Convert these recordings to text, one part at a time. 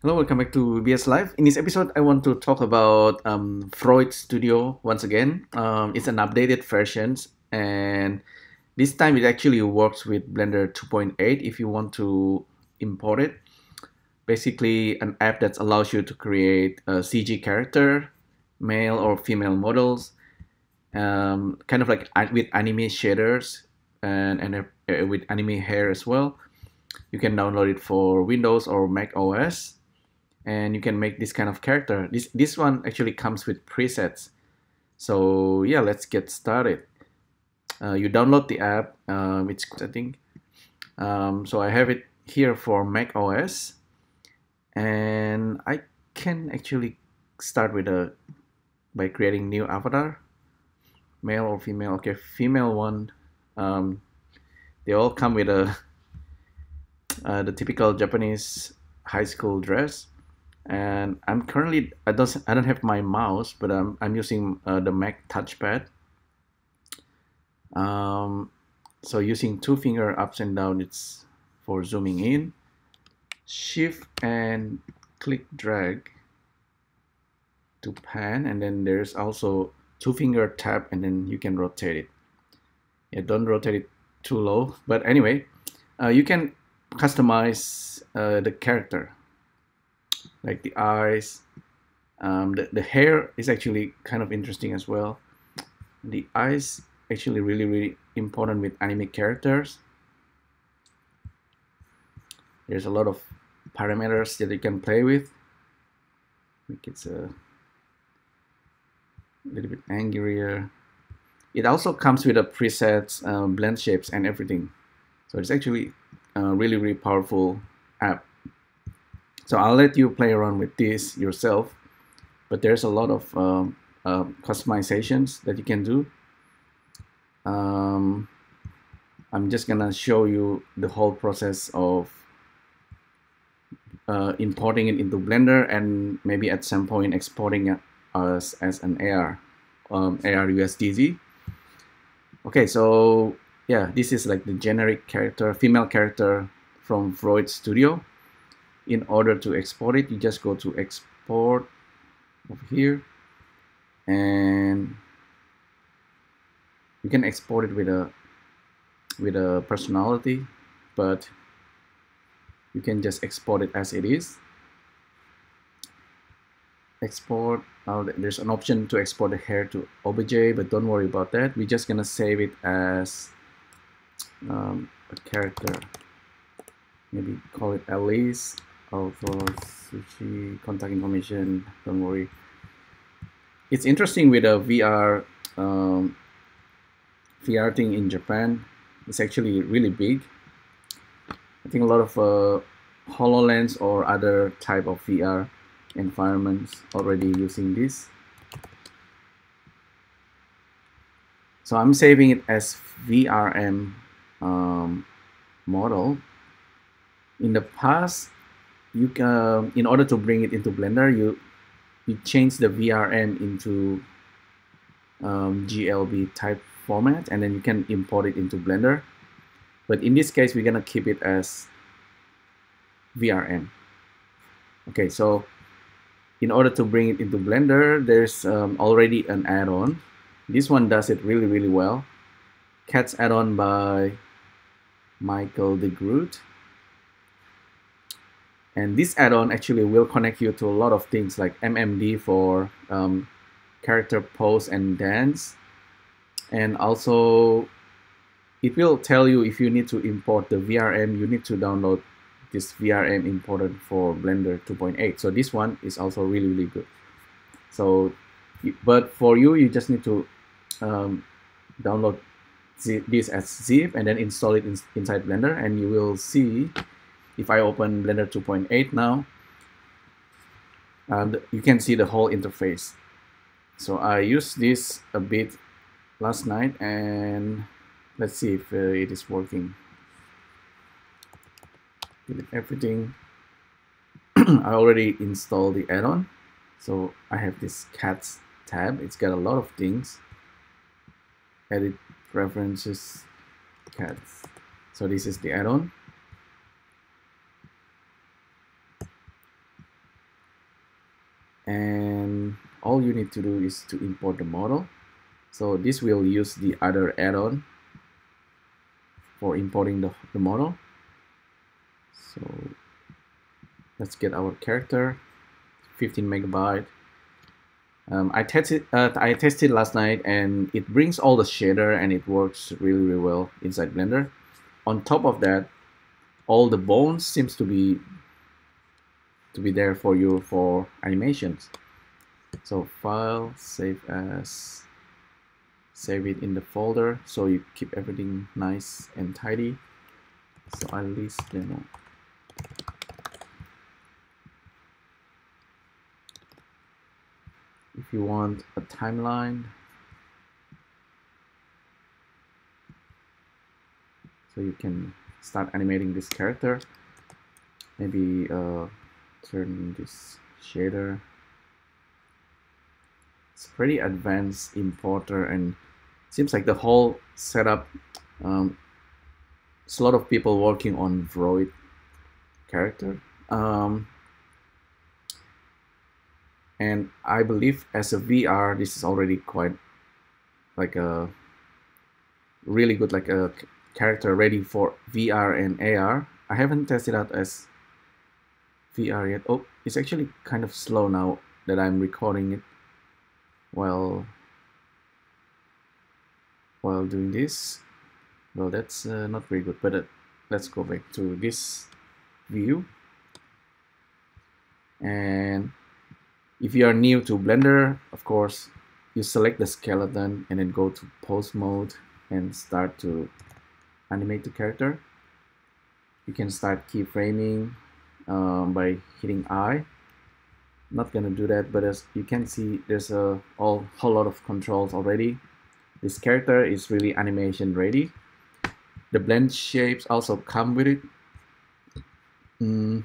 Hello, welcome back to BS Live. In this episode, I want to talk about um, Vroid Studio once again. Um, it's an updated version, and this time it actually works with Blender 2.8 if you want to import it. Basically, an app that allows you to create a CG character, male or female models, um, kind of like with anime shaders and, and uh, with anime hair as well. You can download it for Windows or Mac OS and you can make this kind of character. This, this one actually comes with presets. So yeah, let's get started. Uh, you download the app, uh, which I think, um, so I have it here for Mac OS and I can actually start with a by creating new avatar male or female okay female one um, they all come with a uh, the typical Japanese high school dress and I'm currently I don't I don't have my mouse but I'm, I'm using uh, the Mac touchpad. Um, so using two finger ups and down it's for zooming in. Shift and click drag to pan and then there's also two finger tap and then you can rotate it. Yeah don't rotate it too low but anyway uh, you can customize uh, the character like the eyes um, the, the hair is actually kind of interesting as well. The eyes actually really really important with anime characters. There's a lot of parameters that you can play with. Make it a little bit angrier. It also comes with a presets, uh, blend shapes and everything. So it's actually a really really powerful app so I'll let you play around with this yourself but there's a lot of um, uh, customizations that you can do um, I'm just gonna show you the whole process of uh, importing it into Blender and maybe at some point exporting it as, as an AR, um, AR USDZ. Okay, so yeah, this is like the generic character, female character from VRoid Studio. In order to export it, you just go to export over here and you can export it with a with a personality but you can just export it as it is. Export uh, there's an option to export the hair to obj but don't worry about that. We're just gonna save it as um, a character. Maybe call it Alice also sushi contact information don't worry it's interesting with a VR um, VR thing in Japan it's actually really big I think a lot of uh, HoloLens or other type of VR environments already using this. So I'm saving it as VRM um, model. In the past, you can, in order to bring it into Blender, you you change the VRM into um, GLB type format, and then you can import it into Blender. But in this case, we're gonna keep it as VRM. Okay, so in order to bring it into Blender, there's um, already an add-on. This one does it really, really well. Cats add-on by Michael de Groot. And this add-on actually will connect you to a lot of things like MMD for um, character pose and dance. And also it will tell you if you need to import the VRM, you need to download this VRM imported for Blender 2.8. So this one is also really, really good. So, but for you, you just need to um, download this as zip and then install it in, inside Blender and you will see if I open Blender 2.8 now, and you can see the whole interface. So I used this a bit last night and let's see if uh, it is working. Everything. I already installed the add-on so I have this cats tab. It's got a lot of things. Edit preferences cats. So this is the add-on and all you need to do is to import the model. So this will use the other add-on for importing the, the model. So let's get our character 15 megabyte. Um, I tested uh, I tested last night and it brings all the shader and it works really really well inside Blender. On top of that all the bones seems to be to be there for you for animations. So file save as save it in the folder so you keep everything nice and tidy. So Alice demo if you want a timeline. So you can start animating this character. Maybe uh, turn this shader. It's pretty advanced importer and seems like the whole setup um, it's a lot of people working on Vroid character. Um, and I believe as a VR this is already quite like a really good like a character ready for VR and AR I haven't tested out as VR yet. Oh it's actually kind of slow now that I'm recording it while while doing this. Well that's uh, not very good but uh, let's go back to this view. And if you are new to blender of course you select the skeleton and then go to pose mode and start to animate the character. You can start keyframing um, by hitting I. Not gonna do that but as you can see there's a all whole lot of controls already. This character is really animation ready. The blend shapes also come with it. Mm.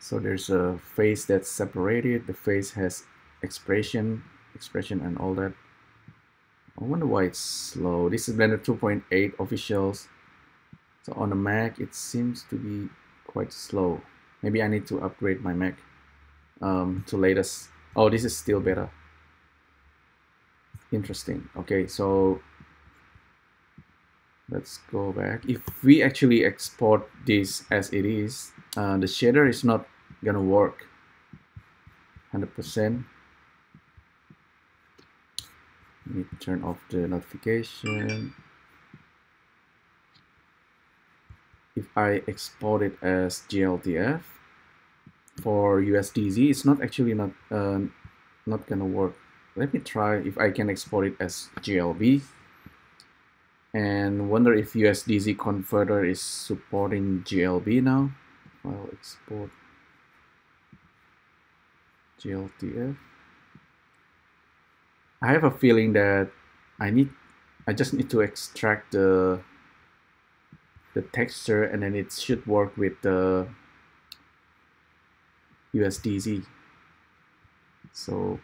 so there's a face that's separated. The face has expression expression and all that. I wonder why it's slow. This is blender 2.8 officials. So on the Mac it seems to be quite slow. Maybe I need to upgrade my Mac um, to latest. Oh this is still better. Interesting. Okay so let's go back. If we actually export this as it is uh, the shader is not gonna work. 100% need to turn off the notification if I export it as GLTF for USDZ it's not actually not uh, not gonna work. Let me try if I can export it as GLB and wonder if USDZ converter is supporting GLB now. I'll export GLTF I have a feeling that I need I just need to extract the the texture and then it should work with the USDZ. So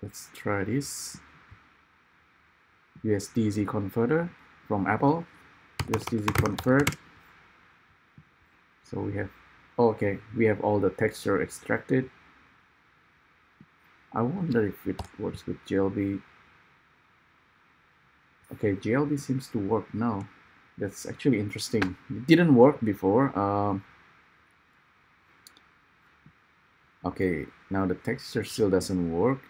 let's try this. USDZ converter from Apple. USDZ convert. So we have oh, okay we have all the texture extracted. I wonder if it works with GLB okay GLB seems to work now. That's actually interesting. It didn't work before um, okay now the texture still doesn't work.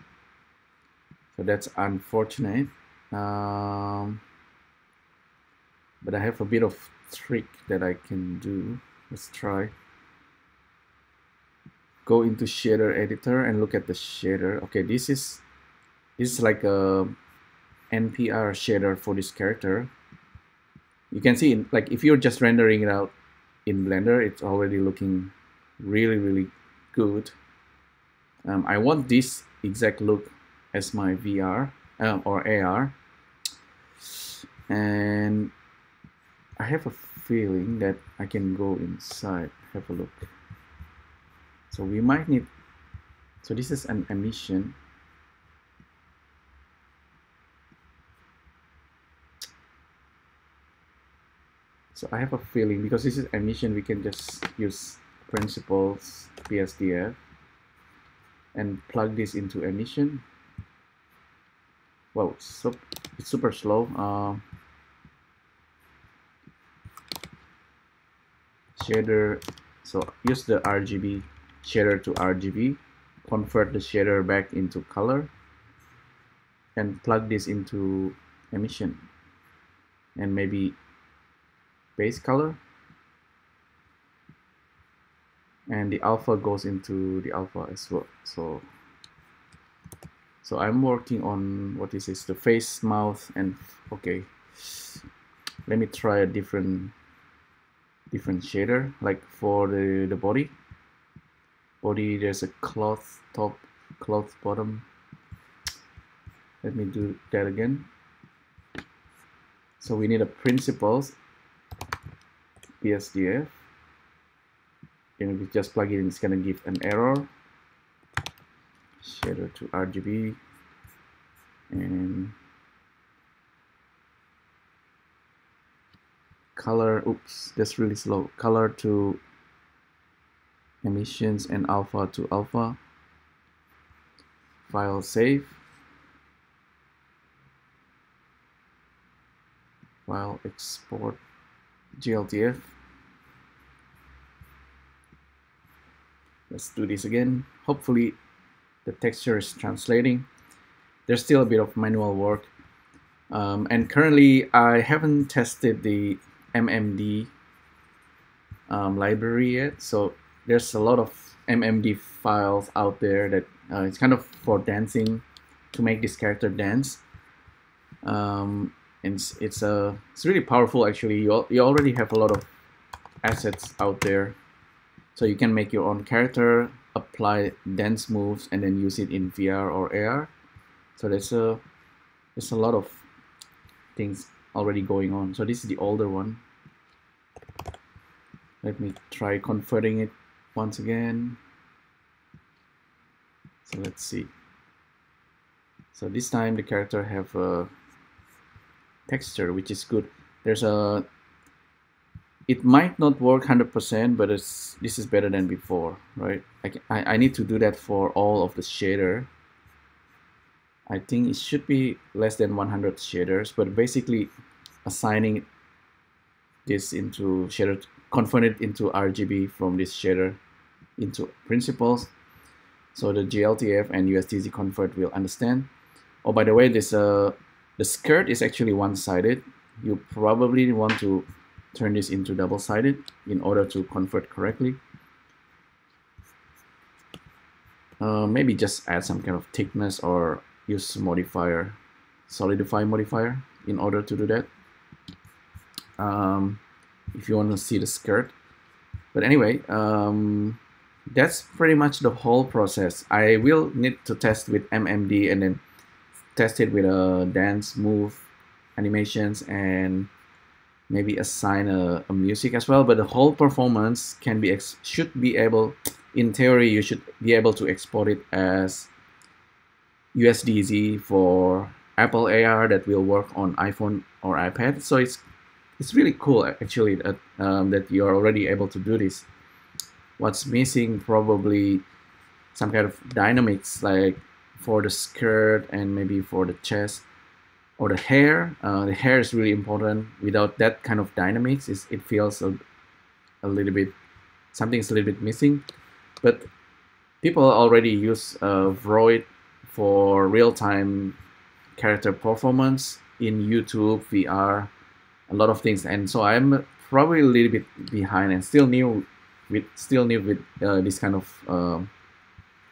So that's unfortunate um, but I have a bit of trick that I can do. Let's try. Go into shader editor and look at the shader. Okay this is this is like a NPR shader for this character. You can see in, like if you're just rendering it out in blender it's already looking really really good. Um, I want this exact look as my VR um, or AR and I have a feeling that I can go inside have a look. So we might need so this is an emission so I have a feeling because this is emission we can just use principles BSDF and plug this into emission wow so, it's super slow uh, shader so use the RGB shader to RGB convert the shader back into color and plug this into emission and maybe base color. And the alpha goes into the alpha as well. So so I'm working on what is this is the face mouth and okay. Let me try a different different shader. Like for the, the body. Body there's a cloth top cloth bottom. Let me do that again. So we need a principles BSDF and we just plug it in it's gonna give an error. Shader to RGB and color oops that's really slow. Color to emissions and alpha to alpha. File save. File export gltf let's do this again. Hopefully the texture is translating. There's still a bit of manual work. Um, and currently I haven't tested the MMD um, library yet. So there's a lot of MMD files out there that uh, it's kind of for dancing to make this character dance. Um, and it's, it's a uh, it's really powerful actually. You, you already have a lot of assets out there. So you can make your own character apply dance moves and then use it in VR or AR so there's a there's a lot of things already going on. So this is the older one. Let me try converting it once again. So let's see. So this time the character have a texture which is good. There's a it might not work 100% but it's this is better than before right? I, I, I need to do that for all of the shader. I think it should be less than 100 shaders but basically assigning this into shader convert it into RGB from this shader into principles. So the GLTF and USDZ convert will understand. Oh by the way this uh the skirt is actually one-sided. You probably want to turn this into double-sided in order to convert correctly. Uh, maybe just add some kind of thickness or use modifier solidify modifier in order to do that. Um, if you want to see the skirt. But anyway um, that's pretty much the whole process. I will need to test with MMD and then test it with a dance move animations and maybe assign a, a music as well. But the whole performance can be should be able in theory you should be able to export it as USDZ for Apple AR that will work on iPhone or iPad. So it's it's really cool actually that um, that you're already able to do this. What's missing probably some kind of dynamics like for the skirt and maybe for the chest or the hair. Uh, the hair is really important. Without that kind of dynamics it feels a, a little bit something's a little bit missing. But people already use uh, Vroid for real-time character performance in YouTube VR a lot of things. And so I'm probably a little bit behind and still new with still new with uh, this kind of uh,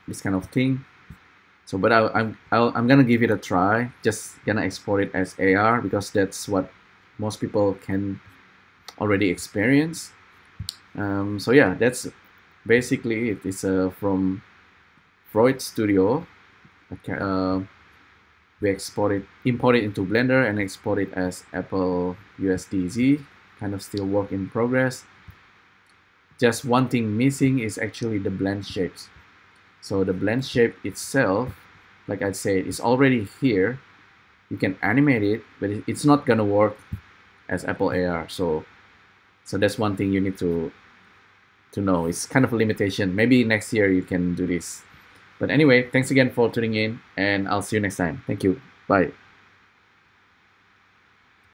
this kind of thing so but I, I'm I'll, I'm gonna give it a try. Just gonna export it as AR because that's what most people can already experience. Um, so yeah that's basically it. it is uh, from VRoid Studio. Uh, we export it import it into Blender and export it as Apple USDZ kind of still work in progress. Just one thing missing is actually the blend shapes so the blend shape itself, like I said, is already here. You can animate it, but it's not gonna work as Apple AR. So, so that's one thing you need to to know. It's kind of a limitation. Maybe next year you can do this. But anyway, thanks again for tuning in, and I'll see you next time. Thank you. Bye.